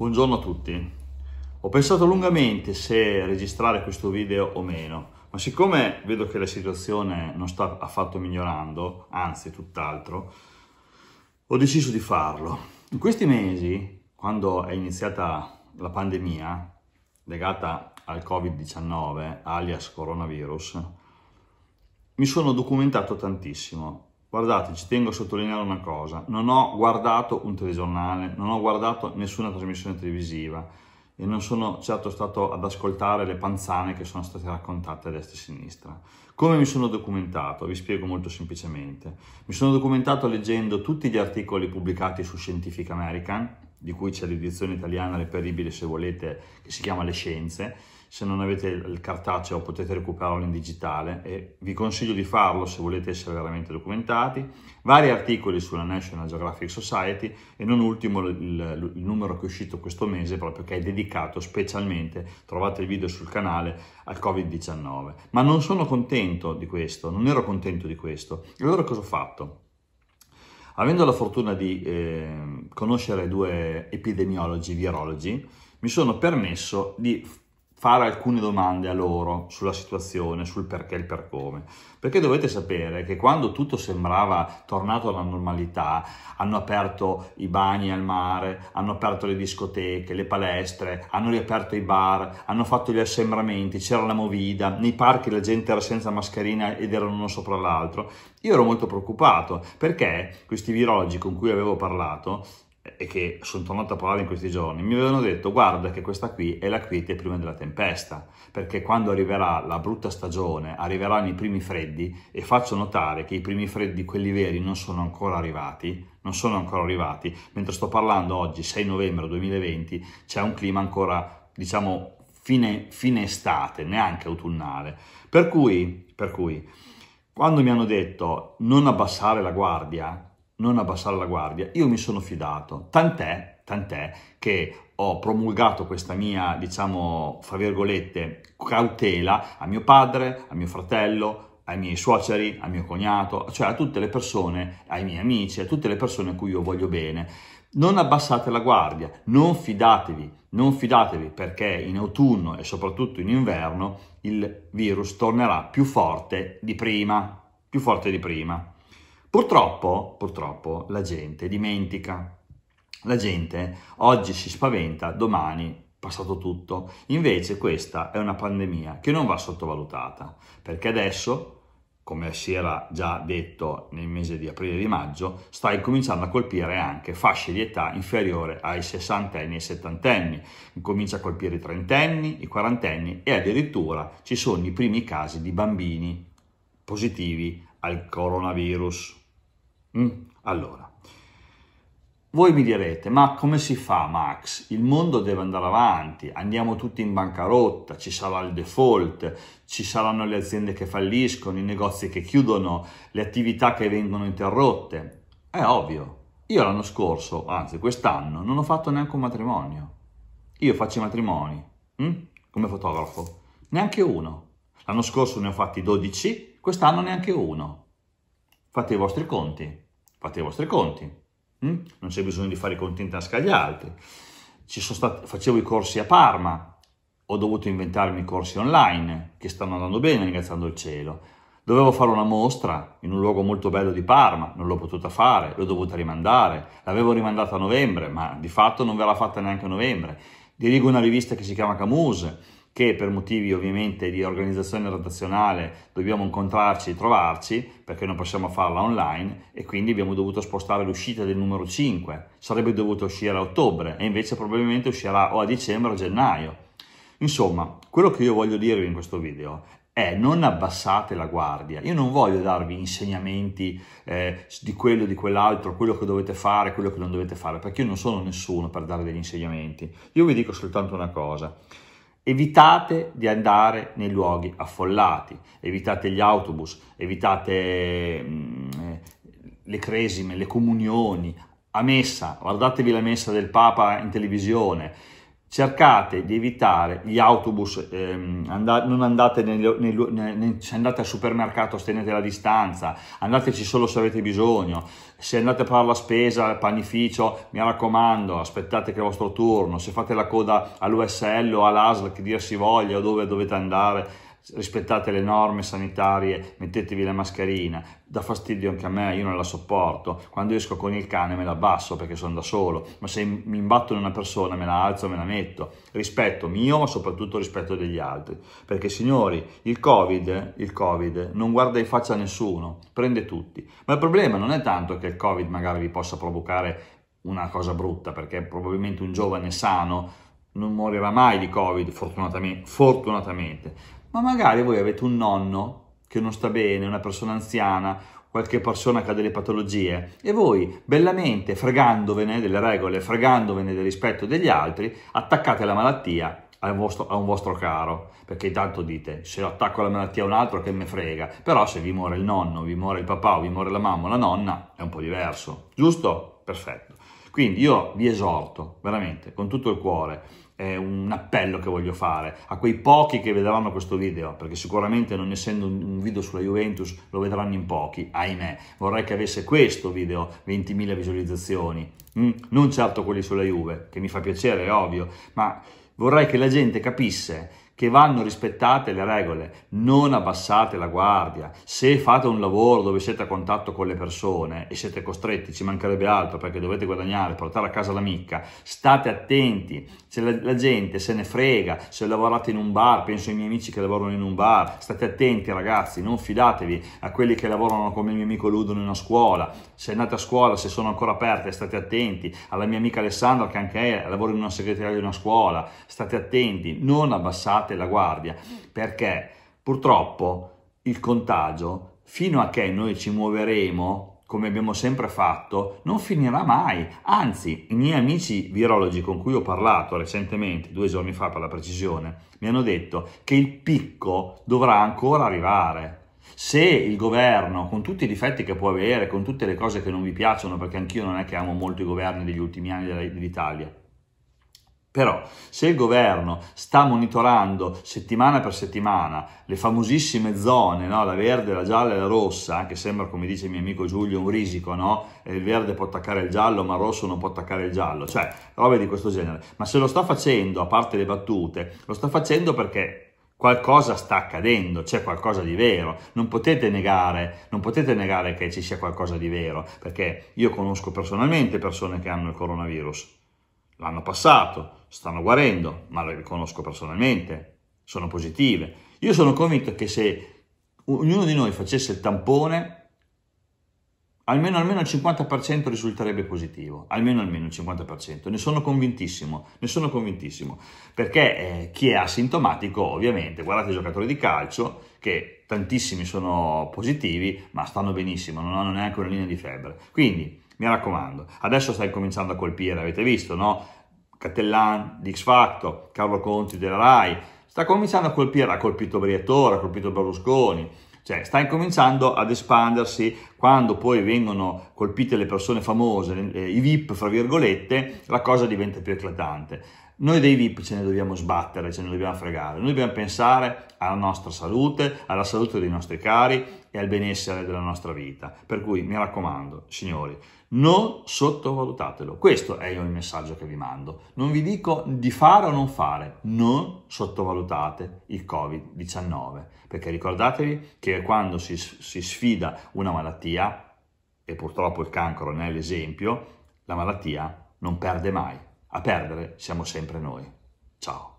Buongiorno a tutti. Ho pensato lungamente se registrare questo video o meno, ma siccome vedo che la situazione non sta affatto migliorando, anzi tutt'altro, ho deciso di farlo. In questi mesi, quando è iniziata la pandemia legata al Covid-19, alias coronavirus, mi sono documentato tantissimo Guardate, ci tengo a sottolineare una cosa, non ho guardato un telegiornale, non ho guardato nessuna trasmissione televisiva e non sono certo stato ad ascoltare le panzane che sono state raccontate a destra e a sinistra. Come mi sono documentato? Vi spiego molto semplicemente. Mi sono documentato leggendo tutti gli articoli pubblicati su Scientific American, di cui c'è l'edizione italiana reperibile se volete, che si chiama Le Scienze, se non avete il cartaceo potete recuperarlo in digitale e vi consiglio di farlo se volete essere veramente documentati, vari articoli sulla National Geographic Society e non ultimo il, il, il numero che è uscito questo mese proprio che è dedicato specialmente, trovate il video sul canale, al Covid-19. Ma non sono contento di questo, non ero contento di questo. E allora cosa ho fatto? Avendo la fortuna di eh, conoscere due epidemiologi, virologi, mi sono permesso di fare alcune domande a loro sulla situazione, sul perché e il per come. Perché dovete sapere che quando tutto sembrava tornato alla normalità, hanno aperto i bagni al mare, hanno aperto le discoteche, le palestre, hanno riaperto i bar, hanno fatto gli assembramenti, c'era la movida, nei parchi la gente era senza mascherina ed erano uno sopra l'altro. Io ero molto preoccupato perché questi virologi con cui avevo parlato e che sono tornato a parlare in questi giorni, mi avevano detto guarda che questa qui è la quiete prima della tempesta, perché quando arriverà la brutta stagione, arriveranno i primi freddi e faccio notare che i primi freddi, quelli veri, non sono ancora arrivati, non sono ancora arrivati, mentre sto parlando oggi, 6 novembre 2020, c'è un clima ancora, diciamo, fine, fine estate, neanche autunnale. Per cui, per cui, quando mi hanno detto non abbassare la guardia, non abbassare la guardia. Io mi sono fidato, tant'è, tant'è che ho promulgato questa mia, diciamo, fra virgolette, cautela a mio padre, a mio fratello, ai miei suoceri, a mio cognato, cioè a tutte le persone, ai miei amici, a tutte le persone a cui io voglio bene. Non abbassate la guardia, non fidatevi, non fidatevi perché in autunno e soprattutto in inverno il virus tornerà più forte di prima, più forte di prima. Purtroppo, purtroppo la gente dimentica. La gente oggi si spaventa, domani passato tutto. Invece questa è una pandemia che non va sottovalutata, perché adesso, come si era già detto nel mese di aprile e di maggio, sta incominciando a colpire anche fasce di età inferiore ai 60 anni e ai 70 anni. Incomincia a colpire i trentenni, i quarantenni e addirittura ci sono i primi casi di bambini positivi al coronavirus. Mm? Allora, voi mi direte, ma come si fa Max? Il mondo deve andare avanti, andiamo tutti in bancarotta, ci sarà il default, ci saranno le aziende che falliscono, i negozi che chiudono, le attività che vengono interrotte. È ovvio, io l'anno scorso, anzi quest'anno, non ho fatto neanche un matrimonio. Io faccio i matrimoni, hm? come fotografo, neanche uno. L'anno scorso ne ho fatti 12, quest'anno neanche uno. Fate i vostri conti, fate i vostri conti. Mm? Non c'è bisogno di fare i conti in tasca agli altri. Stati, facevo i corsi a Parma, ho dovuto inventarmi i corsi online che stanno andando bene, ringraziando il cielo. Dovevo fare una mostra in un luogo molto bello di Parma, non l'ho potuta fare, l'ho dovuta rimandare. L'avevo rimandata a novembre, ma di fatto non verrà fatta neanche a novembre. Dirigo una rivista che si chiama Camuse, che per motivi ovviamente di organizzazione redazionale dobbiamo incontrarci e trovarci perché non possiamo farla online e quindi abbiamo dovuto spostare l'uscita del numero 5. Sarebbe dovuto uscire a ottobre e invece probabilmente uscirà o a dicembre o a gennaio. Insomma, quello che io voglio dirvi in questo video è non abbassate la guardia. Io non voglio darvi insegnamenti eh, di quello, di quell'altro, quello che dovete fare, quello che non dovete fare, perché io non sono nessuno per dare degli insegnamenti. Io vi dico soltanto una cosa. Evitate di andare nei luoghi affollati, evitate gli autobus, evitate mm, le cresime, le comunioni, a messa, guardatevi la messa del Papa in televisione, cercate di evitare gli autobus, ehm, and- non andate, nel, nel, nel, se andate al supermercato tenete la distanza, andateci solo se avete bisogno, se andate a fare la spesa al panificio mi raccomando aspettate che è il vostro turno, se fate la coda all'USL o all'ASL che dir si voglia o dove dovete andare rispettate le norme sanitarie, mettetevi la mascherina, dà fastidio anche a me, io non la sopporto, quando esco con il cane me la abbasso perché sono da solo, ma se mi imbatto in una persona me la alzo, me la metto, rispetto mio ma soprattutto rispetto degli altri, perché signori il covid, il covid non guarda in faccia a nessuno, prende tutti, ma il problema non è tanto che il covid magari vi possa provocare una cosa brutta, perché probabilmente un giovane sano non morirà mai di covid, fortunatamente, fortunatamente ma magari voi avete un nonno che non sta bene, una persona anziana, qualche persona che ha delle patologie e voi bellamente fregandovene delle regole, fregandovene del rispetto degli altri, attaccate la malattia a un, vostro, a un vostro caro, perché intanto dite se attacco la malattia a un altro che me frega, però se vi muore il nonno, vi muore il papà, vi muore la mamma o la nonna è un po' diverso, giusto? Perfetto. Quindi io vi esorto veramente con tutto il cuore è un appello che voglio fare a quei pochi che vedranno questo video, perché sicuramente non essendo un video sulla Juventus lo vedranno in pochi, ahimè. Vorrei che avesse questo video 20.000 visualizzazioni, mm? non certo quelli sulla Juve, che mi fa piacere, è ovvio, ma vorrei che la gente capisse che vanno rispettate le regole, non abbassate la guardia. Se fate un lavoro dove siete a contatto con le persone e siete costretti, ci mancherebbe altro perché dovete guadagnare, portare a casa l'amica, state attenti. Se la, la, gente se ne frega, se lavorate in un bar, penso ai miei amici che lavorano in un bar, state attenti ragazzi, non fidatevi a quelli che lavorano come il mio amico Ludo in una scuola. Se andate a scuola, se sono ancora aperte, state attenti. Alla mia amica Alessandra che anche lei lavora in una segreteria di una scuola, state attenti, non abbassate abbassate la guardia, perché purtroppo il contagio, fino a che noi ci muoveremo, come abbiamo sempre fatto, non finirà mai. Anzi, i miei amici virologi con cui ho parlato recentemente, due giorni fa per la precisione, mi hanno detto che il picco dovrà ancora arrivare. Se il governo, con tutti i difetti che può avere, con tutte le cose che non vi piacciono, perché anch'io non è che amo molto i governi degli ultimi anni dell'Italia, però se il governo sta monitorando settimana per settimana le famosissime zone, no? la verde, la gialla e la rossa, che sembra come dice il mio amico Giulio un risico, no? il verde può attaccare il giallo ma il rosso non può attaccare il giallo, cioè robe di questo genere. Ma se lo sta facendo, a parte le battute, lo sta facendo perché qualcosa sta accadendo, c'è qualcosa di vero. Non potete negare, non potete negare che ci sia qualcosa di vero, perché io conosco personalmente persone che hanno il coronavirus l'hanno passato, stanno guarendo, ma le riconosco personalmente, sono positive. Io sono convinto che se ognuno di noi facesse il tampone, almeno, almeno il 50% risulterebbe positivo, almeno almeno il 50%, ne sono convintissimo, ne sono convintissimo, perché eh, chi è asintomatico ovviamente, guardate i giocatori di calcio, che tantissimi sono positivi, ma stanno benissimo, non hanno neanche una linea di febbre, quindi mi raccomando, adesso stai cominciando a colpire, avete visto, no? Cattellan di X Factor, Carlo Conti della RAI, sta cominciando a colpire, ha colpito Briatore, ha colpito Berlusconi, cioè sta incominciando ad espandersi quando poi vengono colpite le persone famose, eh, i VIP, fra virgolette, la cosa diventa più eclatante. Noi dei VIP ce ne dobbiamo sbattere, ce ne dobbiamo fregare. Noi dobbiamo pensare alla nostra salute, alla salute dei nostri cari e al benessere della nostra vita. Per cui mi raccomando, signori, non sottovalutatelo. Questo è il messaggio che vi mando. Non vi dico di fare o non fare, non sottovalutate il Covid-19, perché ricordatevi che quando si, si sfida una malattia, e purtroppo il cancro ne è l'esempio, la malattia non perde mai. A perdere siamo sempre noi. Ciao.